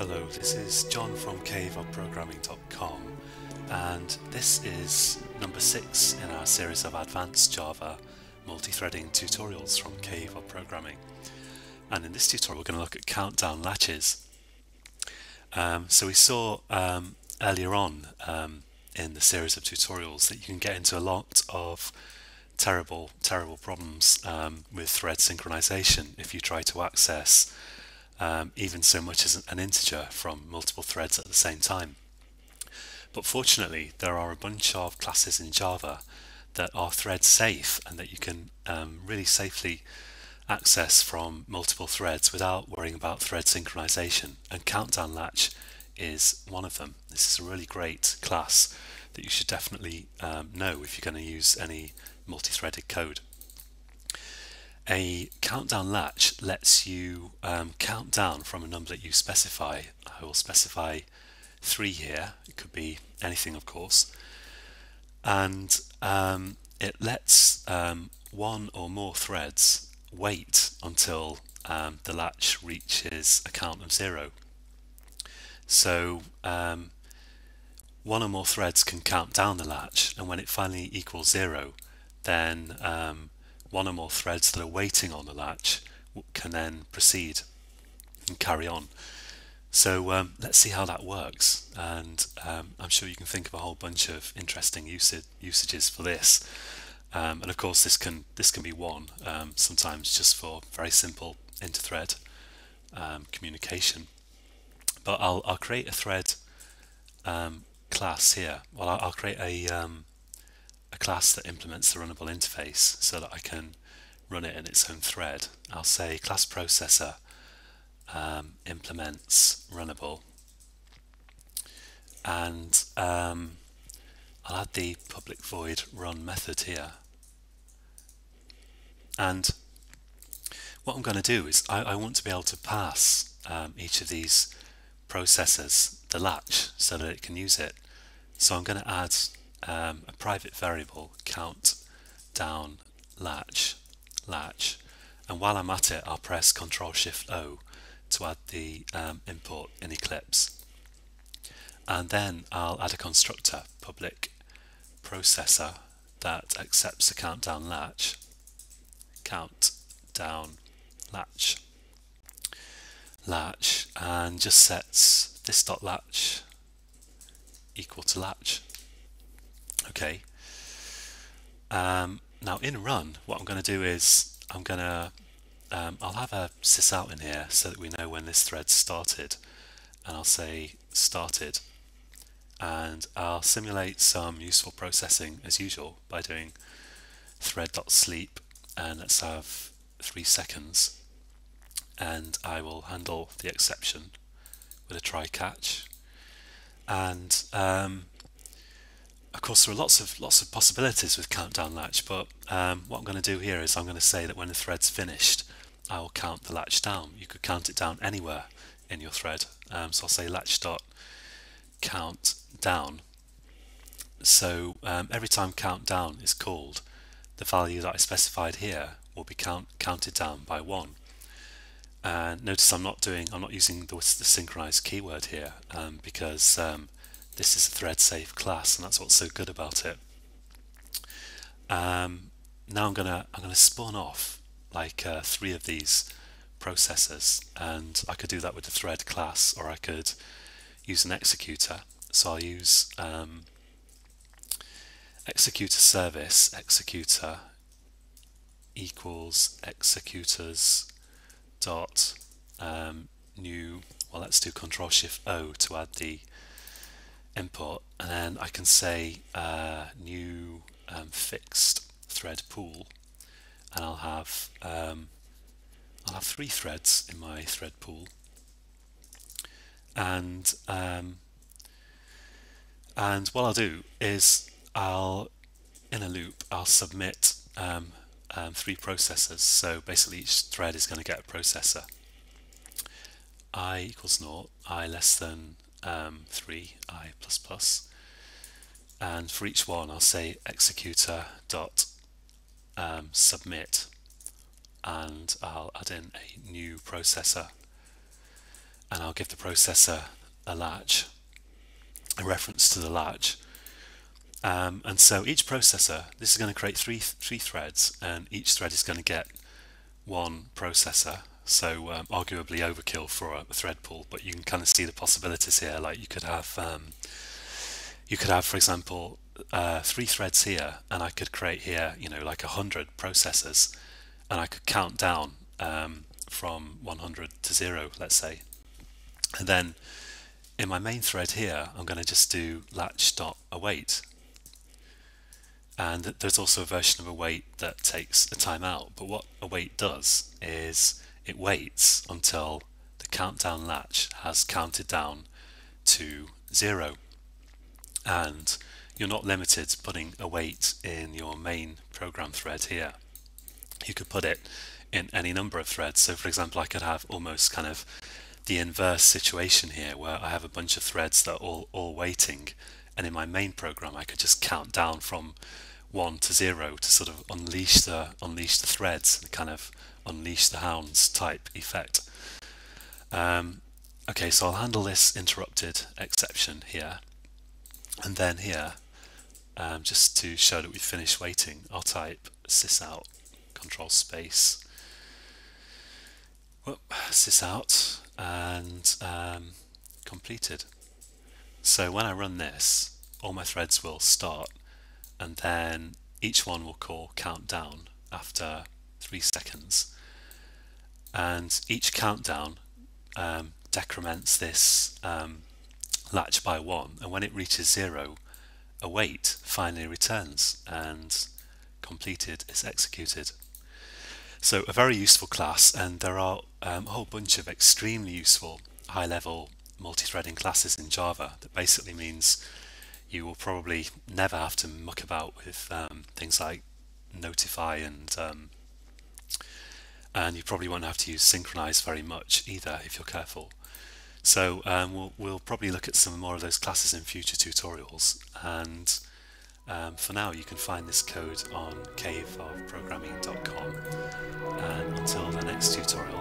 Hello, this is John from caveofprogramming.com and this is number six in our series of advanced Java multi-threading tutorials from Cave of Programming. And in this tutorial we're going to look at countdown latches. Um, so we saw um, earlier on um, in the series of tutorials that you can get into a lot of terrible, terrible problems um, with thread synchronization if you try to access um, even so much as an integer from multiple threads at the same time. But fortunately, there are a bunch of classes in Java that are thread safe and that you can um, really safely access from multiple threads without worrying about thread synchronization. And Countdown Latch is one of them. This is a really great class that you should definitely um, know if you're going to use any multi-threaded code. A countdown latch lets you um, count down from a number that you specify. I will specify three here. It could be anything, of course. And um, it lets um, one or more threads wait until um, the latch reaches a count of zero. So um, one or more threads can count down the latch, and when it finally equals zero, then um, one or more threads that are waiting on the latch can then proceed and carry on. So um, let's see how that works. And um, I'm sure you can think of a whole bunch of interesting usage, usages for this. Um, and of course this can this can be one um, sometimes just for very simple inter-thread um, communication. But I'll, I'll create a thread um, class here. Well I'll, I'll create a a class that implements the runnable interface so that I can run it in its own thread. I'll say class processor um, implements runnable. And um, I'll add the public void run method here. And what I'm going to do is I, I, want to be able to pass um, each of these processors the latch so that it can use it. So I'm going to add um, a private variable count down latch latch. And while I'm at it I'll press Ctrl Shift O to add the um, import in Eclipse. And then I'll add a constructor public processor that accepts the countdown latch count down latch latch and just sets this dot latch equal to latch Okay. Um, now in run, what I'm going to do is I'm going to um, I'll have a sysout in here so that we know when this thread started. And I'll say started. And I'll simulate some useful processing as usual by doing thread.sleep and let's have three seconds. And I will handle the exception with a try catch. And um, of course, there are lots of lots of possibilities with countdown latch, but um, what I'm going to do here is I'm going to say that when the thread's finished, I will count the latch down. You could count it down anywhere in your thread. Um, so I'll say latch dot count down. So um, every time count down is called, the value that I specified here will be count, counted down by one. And notice I'm not doing, I'm not using the, the synchronized keyword here um, because um, this is a thread safe class and that's what's so good about it. Um, now I'm gonna I'm gonna spawn off like uh, three of these processors and I could do that with the thread class or I could use an executor so I'll use um, executor service executor equals executors dot um, new well let's do control shift O to add the import and then I can say uh, new um, fixed thread pool. And I'll have um, I'll have three threads in my thread pool. And um, and what I'll do is I'll in a loop I'll submit um, um, three processors. So basically each thread is going to get a processor. I equals naught i less than um, 3 i plus plus and for each one I'll say executor dot um, submit and I'll add in a new processor and I'll give the processor a latch, a reference to the latch. Um, and so each processor, this is going to create three three threads, and each thread is going to get one processor. So um, arguably overkill for a, thread pool, but you can kind of see the possibilities here. Like you could have, um, you could have, for example, uh, three threads here, and I could create here, you know, like a hundred processors, and I could count down um, from 100 to zero, let's say. And then in my main thread here, I'm going to just do latch.await. And there's also a version of await that takes a timeout. But what await does is it waits until the countdown latch has counted down to zero. And you're not limited to putting wait in your main program thread here. You could put it in any number of threads. So for example, I could have almost kind of the inverse situation here where I have a bunch of threads that are all, all waiting and in my main program I could just count down from one to zero to sort of unleash the unleash the threads and kind of unleash the hounds type effect. Um, okay, so I'll handle this interrupted exception here and then here um, just to show that we've finished waiting I'll type sysout control space whoop, sysout and um, completed. So when I run this, all my threads will start and then each one will call countdown after three seconds. And each countdown um, decrements this um, latch by one and when it reaches zero, await finally returns and completed is executed. So a very useful class and there are um, a whole bunch of extremely useful high-level multi-threading classes in Java that basically means you will probably never have to muck about with um, things like notify and um, and you probably won't have to use synchronize very much either if you're careful. So um, we'll, we'll probably look at some more of those classes in future tutorials and um, for now, you can find this code on caveofprogramming.com. And until the next tutorial,